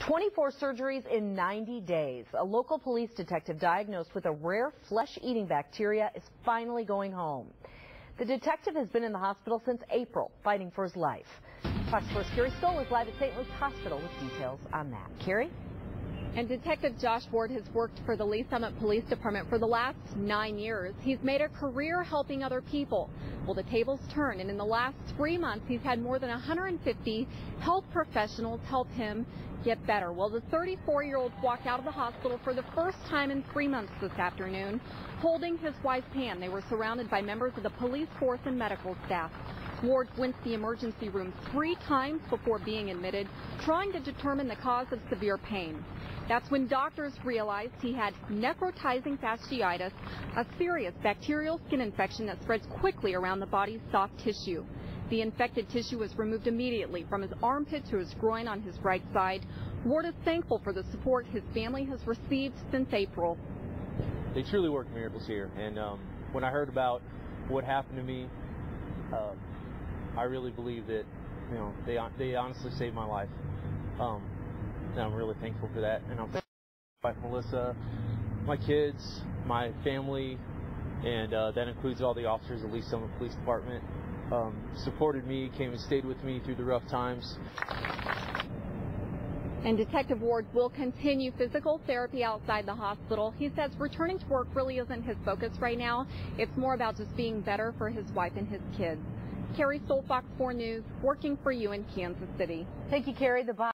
24 surgeries in 90 days. A local police detective diagnosed with a rare flesh-eating bacteria is finally going home. The detective has been in the hospital since April, fighting for his life. Fox 4's Carrie Stoll is live at St. Luke's Hospital with details on that. Carrie? And Detective Josh Ward has worked for the Lee's Summit Police Department for the last nine years. He's made a career helping other people. Well, the tables turn, and in the last three months, he's had more than 150 health professionals help him get better. Well, the 34-year-old walked out of the hospital for the first time in three months this afternoon, holding his wife's hand. They were surrounded by members of the police force and medical staff. Ward went to the emergency room three times before being admitted, trying to determine the cause of severe pain. That's when doctors realized he had necrotizing fasciitis, a serious bacterial skin infection that spreads quickly around the body's soft tissue. The infected tissue was removed immediately from his armpit to his groin on his right side. Ward is thankful for the support his family has received since April. They truly work miracles here, and um, when I heard about what happened to me, uh, I really believe that you know they they honestly saved my life. Um, and I'm really thankful for that. And I'm thankful my Melissa, my kids, my family, and uh, that includes all the officers at of Lee's Summit Police Department. Um, supported me, came and stayed with me through the rough times. And Detective Ward will continue physical therapy outside the hospital. He says returning to work really isn't his focus right now. It's more about just being better for his wife and his kids. Carrie Stoll, Fox 4 News, working for you in Kansas City. Thank you, Carrie. The